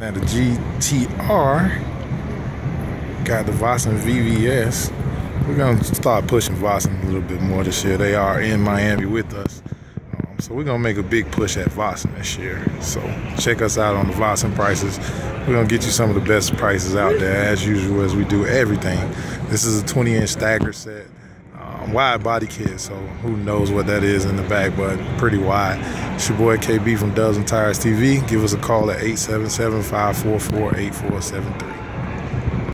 At the GTR, got the Vossen VVS. We're gonna start pushing Vossen a little bit more this year. They are in Miami with us. Um, so we're gonna make a big push at Vossen this year. So check us out on the Vossen prices. We're gonna get you some of the best prices out there as usual as we do everything. This is a 20 inch stagger set. Um, wide body kit, so who knows what that is in the back, but pretty wide. It's your boy KB from Dubs and Tires TV. Give us a call at 877 544 8473.